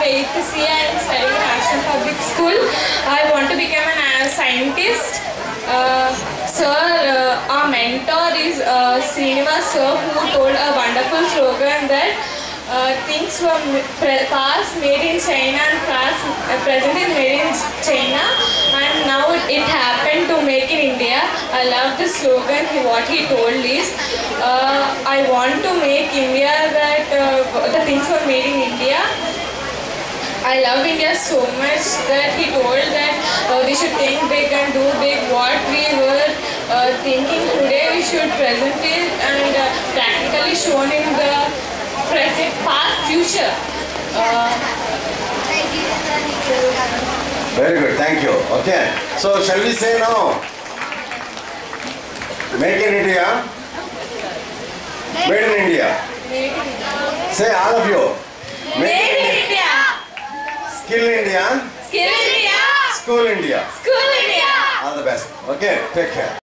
8th C and studying in National Public School. I want to become an, a scientist. Uh, sir, uh, our mentor is uh, Srinivas sir who told a wonderful slogan that uh, things were past made in China and past uh, present is made in China and now it, it happened to make in India. I love the slogan. He, what he told is, uh, I want to make India that uh, the things were made in India. I love India so much that he told that uh, we should think big and do big. What we were uh, thinking today, we should present it and uh, practically shown in the present, past, future. Uh, Very good, thank you. Okay, so shall we say now? Make in India, made in India. made in India. Say all of you. Made in India. Skill India, Skill India. School India. School India. All the best. Okay, take care.